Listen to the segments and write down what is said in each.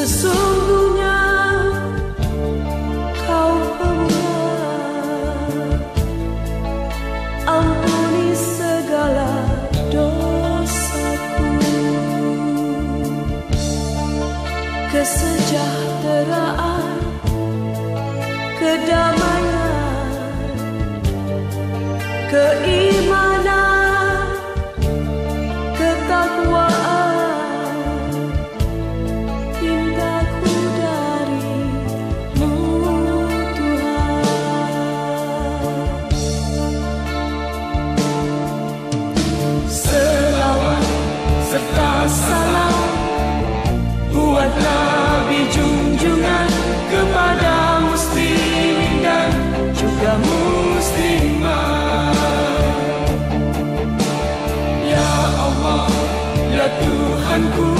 Sesungguhnya kau pemurah Ampuni segala dosaku. Kesejahteraan Kedamaian Keimanan 很苦。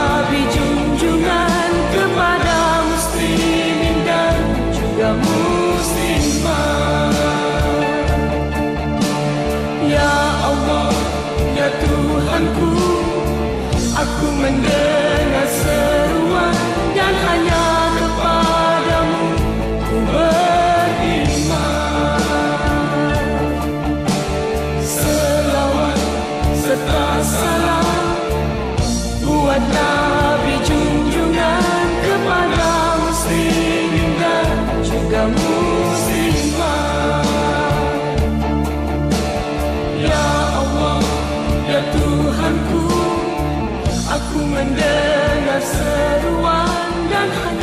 我们的 pandangan seruan dan hanya